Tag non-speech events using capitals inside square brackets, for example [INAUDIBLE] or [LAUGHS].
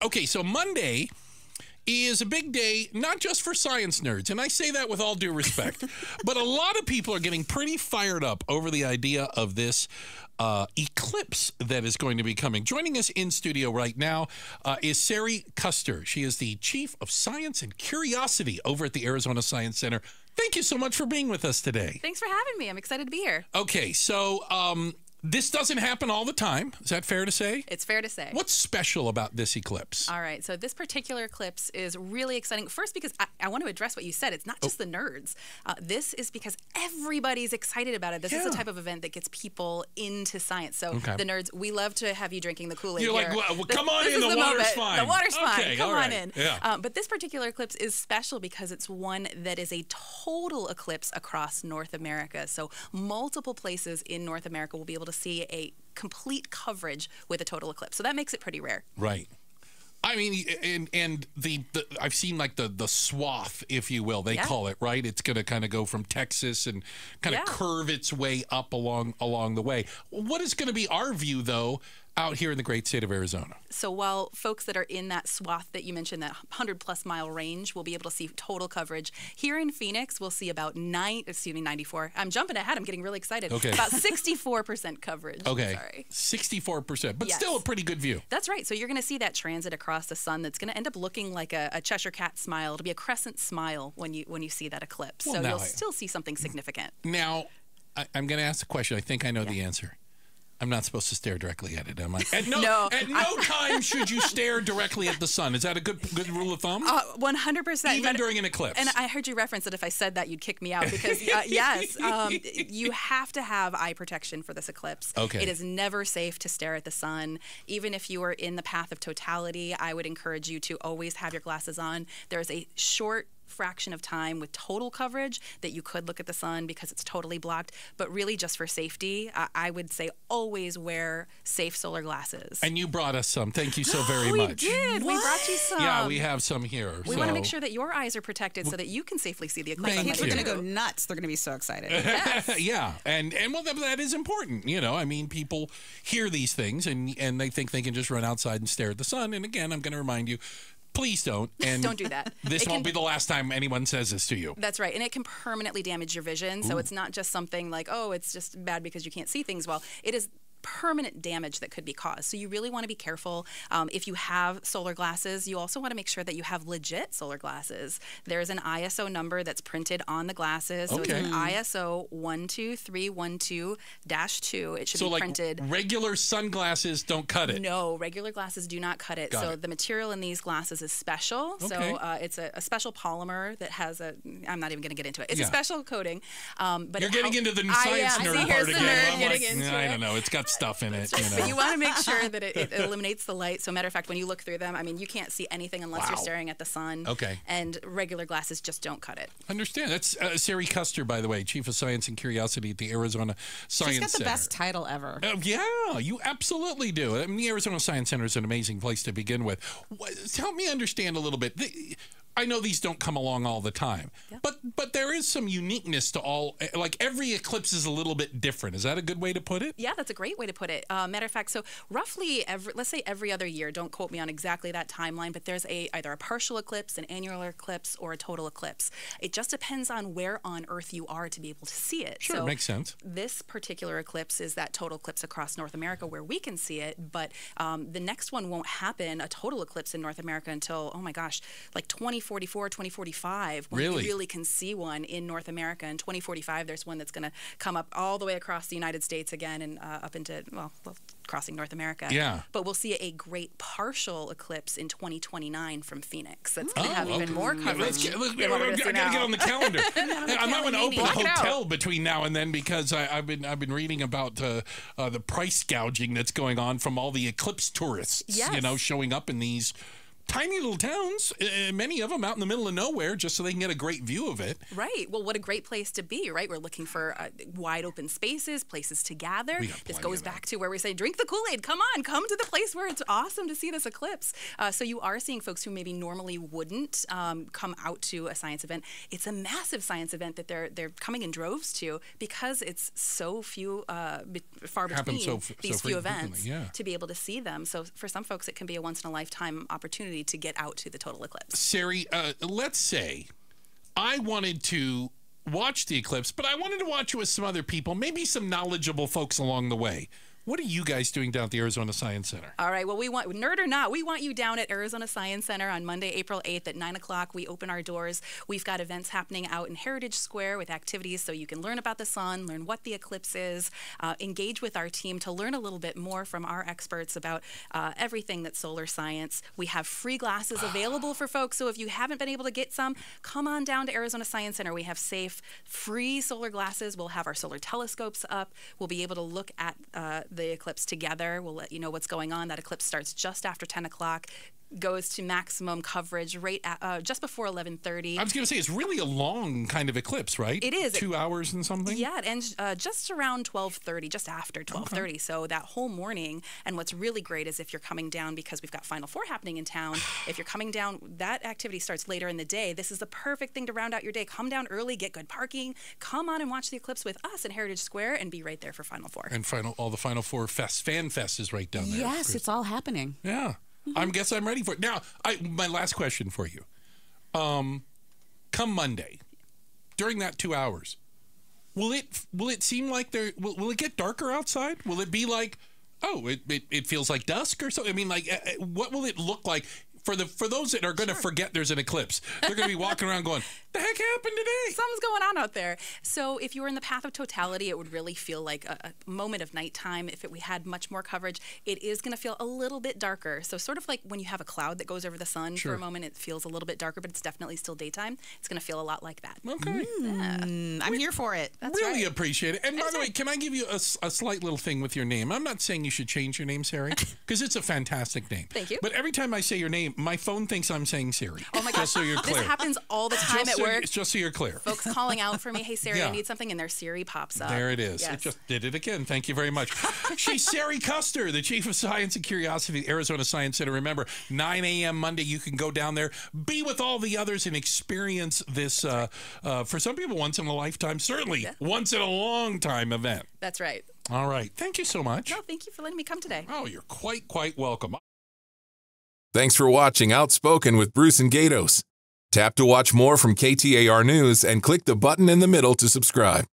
Okay, so Monday is a big day, not just for science nerds, and I say that with all due respect, [LAUGHS] but a lot of people are getting pretty fired up over the idea of this uh, eclipse that is going to be coming. Joining us in studio right now uh, is Sari Custer. She is the Chief of Science and Curiosity over at the Arizona Science Center. Thank you so much for being with us today. Thanks for having me. I'm excited to be here. Okay, so um, this doesn't happen all the time. Is that fair to say? It's fair to say. What's special about this eclipse? All right, so this particular eclipse is really exciting. First, because I, I want to address what you said. It's not just the nerds. Uh, this is because everybody's excited about it. This is the type of event that gets people into science. So Okay. the nerds, we love to have you drinking the Kool Aid. You're like, here. "Well, well, come on this in, is the water's moment. fine." The water's fine. Come all on in. yeah. Um, but this particular eclipse is special because it's one that is a total eclipse across North America. So multiple places in North America will be able to see a complete coverage with a total eclipse. So that makes it pretty rare. Right. I mean, and and the, the I've seen like the the swath, if you will, they Yeah. call it right. It's going to kind of go from Texas and kind of Yeah. curve its way up along along the way. What is going to be our view though out here in the great state of Arizona? So while folks that are in that swath that you mentioned, that 100 plus mile range, will be able to see total coverage. Here in Phoenix, we'll see about nine, excuse me, 94. I'm jumping ahead. I'm getting really excited. Okay. About [LAUGHS] 64% coverage. Okay, Sorry. sixty four percent, but Yes. still a pretty good view. That's right. So you're going to see that transit across the sun. That's going to end up looking like a, a Cheshire cat smile. It'll be a crescent smile when you when you see that eclipse. Well, so you'll I- still see something significant. Now, I, I'm going to ask the question. I think I know the answer. I'm not supposed to stare directly at it, am I? At no, No, at no time should you stare directly at the sun. Is that a good good rule of thumb? Uh, 100%. Even but- during an eclipse. And I heard you reference that if I said that, you'd kick me out because, uh, [LAUGHS] yes, um, you have to have eye protection for this eclipse. Okay. It is never safe to stare at the sun. Even if you are in the path of totality, I would encourage you to always have your glasses on. There's a short fraction of time with total coverage that you could look at the sun because it's totally blocked but really just for safety I, I would say always wear safe solar glasses and you brought us some. Thank you so [GASPS] very we much. did we brought you some Yeah, we have some here. we want to make sure that your eyes are protected so that you can safely see the eclipse. Thank Kids are going to go nuts. They're going to be so excited. [LAUGHS] [LAUGHS] yeah, and and well, that, that is important. You know, I mean, people hear these things and and they think they can just run outside and stare at the sun. And again, I'm going to remind you, please don't. [LAUGHS] And Don't do that. [LAUGHS] This It won't can- be the last time anyone says this to you. That's right. And it can permanently damage your vision. So it's not just something like, oh, it's just bad because you can't see things well. It is permanent damage that could be caused. So you really want to be careful. Um, if you have solar glasses, you also want to make sure that you have legit solar glasses. There's an ISO number that's printed on the glasses. So Okay. it's an ISO 12312-2. It should So, be like printed. regular sunglasses don't cut it. No, regular glasses do not cut it. Got so it. the material in these glasses is special. Okay. So uh, it's a, a special polymer that has a. I'm not even going to get into it. It's Yeah. a special coating. Um, but You're getting into the I science am. nerd part again. nerd like, into I don't know. It's got stuff in it. You know. But you want to make sure that it, it [LAUGHS] eliminates the light. So, matter of fact, when you look through them, I mean, you can't see anything unless you're staring at the sun. Okay. And regular glasses just don't cut it. Understand. That's uh, Sari Custer, by the way, Chief of Science and Curiosity at the Arizona Science She's got the Center. best title ever. Uh, yeah, you absolutely do. I mean, the Arizona Science Center is an amazing place to begin with. What, help me understand a little bit. The, I know these don't come along all the time, but but there is some uniqueness to all. eh, Like every eclipse is a little bit different. Is that a good way to put it? Yeah, that's a great way to put it. Uh, matter of fact, so roughly every, let's say every other year. Don't quote me on exactly that timeline, but there's a either a partial eclipse, an annular eclipse, or a total eclipse. It just depends on where on Earth you are to be able to see it. Sure, so makes sense. This particular eclipse is that total eclipse across North America where we can see it, but um, the next one won't happen, a total eclipse in North America until oh my gosh, like 2044, 2045. When Really? we really can see one in North America. In 2045, there's one that's going to come up all the way across the United States again and uh, up into well, well, crossing North America. Yeah. But we'll see a great partial eclipse in 2029 from Phoenix. That's going to Oh, have even more coverage. let's get, let's, than what we're I gonna gotta [LAUGHS] get on the calendar. I might want to open a Block it out. hotel between now and then because I, I've been I've been reading about uh, uh, the price gouging that's going on from all the eclipse tourists. You know, showing up in these tiny little towns, uh, many of them out in the middle of nowhere, just so they can get a great view of it. Right. Well, what a great place to be, right? We're looking for uh, wide open spaces, places to gather. This goes back to where we say, drink the Kool Aid. Come on, come to the place where it's awesome to see this eclipse. Uh, so you are seeing folks who maybe normally wouldn't um, come out to a science event. It's a massive science event that they're they're coming in droves to because it's so few uh, be- far between so f- so these few events yeah. to be able to see them. So for some folks, it can be a once in a lifetime opportunity to get out to the total eclipse. Sari, uh, let's say I wanted to watch the eclipse, but I wanted to watch it with some other people, maybe some knowledgeable folks along the way. What are you guys doing down at the Arizona Science Center? All right. Well, we want nerd or not, we want you down at Arizona Science Center on Monday, April 8th at 9 o'clock. We open our doors. We've got events happening out in Heritage Square with activities so you can learn about the sun, learn what the eclipse is, uh, engage with our team to learn a little bit more from our experts about uh, everything that's solar science. We have free glasses available for folks. So if you haven't been able to get some, come on down to Arizona Science Center. We have safe, free solar glasses. We'll have our solar telescopes up. We'll be able to look at uh, the eclipse together. We'll let you know what's going on. That eclipse starts just after 10 o'clock, goes to maximum coverage right at, uh, just before 11:30. I was going to say it's really a long kind of eclipse, right? It is. two hours and something. Yeah, it ends uh, just around 12:30, just after 12:30. So that whole morning. And what's really great is if you're coming down because we've got Final Four happening in town. [SIGHS] if you're coming down, that activity starts later in the day. This is the perfect thing to round out your day. Come down early, get good parking, come on and watch the eclipse with us in Heritage Square, and be right there for Final Four. And final, all the Final Four fest, fan fest is right down there. Yes, it's all happening. Yeah, I guess I'm ready for it. Now, I my last question for you. Um, come Monday, during that two hours, will it will it seem like there will, will it get darker outside? Will it be like, oh, it, it, it feels like dusk or something? I mean, like, uh, uh, what will it look like? For the for those that are going to forget there's an eclipse, they're going to be walking around going, What [LAUGHS] "The heck happened today?" Something's going on out there. So if you were in the path of totality, it would really feel like a, a moment of nighttime. If it, we had much more coverage, it is going to feel a little bit darker. So sort of like when you have a cloud that goes over the sun Sure. for a moment, it feels a little bit darker, but it's definitely still daytime. It's going to feel a lot like that. Okay. Mm, I'm here for it. That's really right. appreciate it. And by That's the way, right. can I give you a slight little thing with your name? I'm not saying you should change your name, Sari, because [LAUGHS] it's a fantastic name. Thank you. But every time I say your name, my phone thinks I'm saying Siri. Oh my gosh, Just so you're clear. this happens all the time just at so work. just so you're clear. Folks calling out for me, hey Siri, Yeah. I need something, and their Siri pops up. There it is. It just did it again. Thank you very much. She's Sari Custer, the Chief of Science and Curiosity at Arizona Science Center. Remember, 9 a.m. Monday, you can go down there, be with all the others, and experience this, uh, uh, for some people, once in a lifetime, certainly once in a long time event. That's right. All right. Thank you so much. No, thank you for letting me come today. Oh, you're quite, quite welcome. Thanks for watching Outspoken with Bruce and Gaydos. Tap to watch more from KTAR News and click the button in the middle to subscribe.